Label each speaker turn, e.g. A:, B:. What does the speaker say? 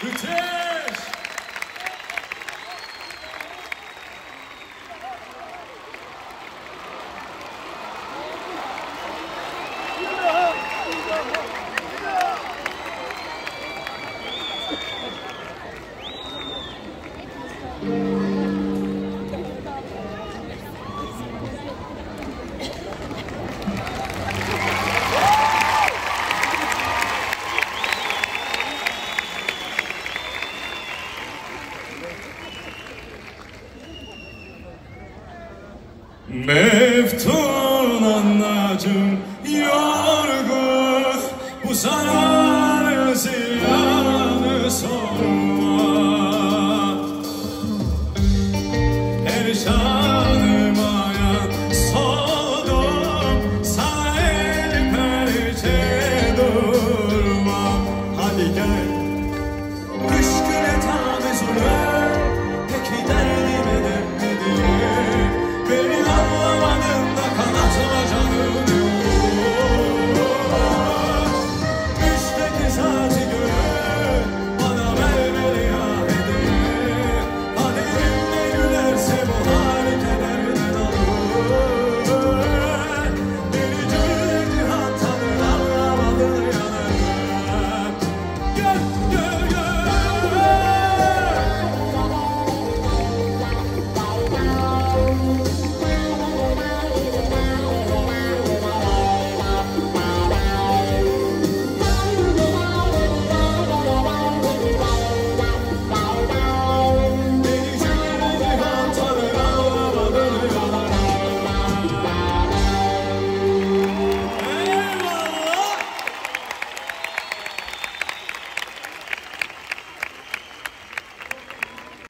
A: Return! Meftun anacım yorgun Bu sana ziyanı sorun